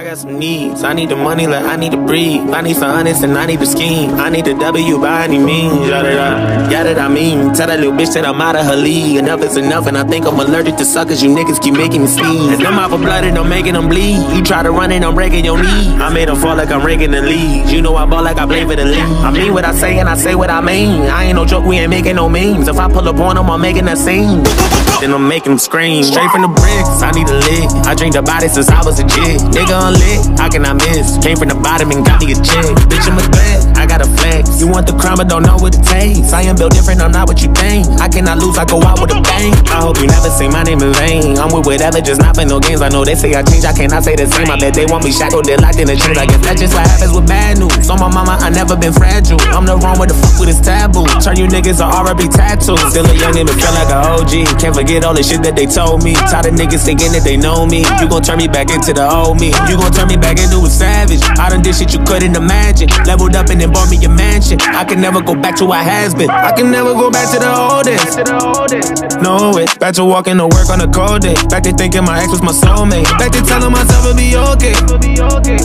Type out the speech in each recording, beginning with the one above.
I got some needs. I need the money like I need to breathe. I need some honest and I need to scheme. I need the W by any means. Yeah, that, yeah, that I mean. Tell that little bitch that I'm out of her league. Enough is enough, and I think I'm allergic to suckers. You niggas keep making me sneeze. And them out for blood and I'm making them bleed. You try to run it, I'm breaking your knee. I made them fall like I'm raking the leaves. You know I ball like I play for the league. I mean what I say and I say what I mean. I ain't no joke, we ain't making no memes. If I pull up on them, I'm making that scene. Then I'm making them scream. Straight from the bricks, I need a lick. I drink the body since I was a kid. Nigga can I miss? Came from the bottom and got me a check. Bitch, I'm a threat, I got a flex. You want the crime, but don't know what it takes. I am built different, I'm not what you think. I cannot lose, I go out with a bang. Hope you never say my name in vain. I'm with whatever, just not play no games. I know they say I change, I cannot say the same. I bet they want me shackled, they locked in the chains. I guess that's just what happens with bad news. On my mama, I never been fragile. I'm the wrong with the fuck with this taboo. Turn you niggas to R&B tattoos. Still a youngin', but feel like a OG. Can't forget all the shit that they told me. Tired of niggas thinking that they know me. You gon' turn me back into the old me. You gon' turn me back into a savage. I done did shit you couldn't imagine. Leveled up and then bought me a mansion. I can never go back to what has been. I can never go back to the oldest. No way. Back to walking to work on a cold day. Back to thinking my ex was my soulmate. Back to telling myself it'll be okay.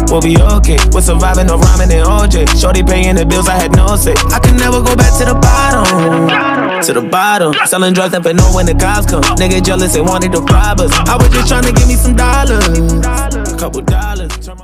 We'll be okay. We're surviving no ramen and OJ. Shorty paying the bills, I had no say. I can never go back to the bottom. To the bottom. Selling drugs for know when the cops come. Nigga jealous they wanted to rob us. I was just trying to give me some dollars. A couple dollars.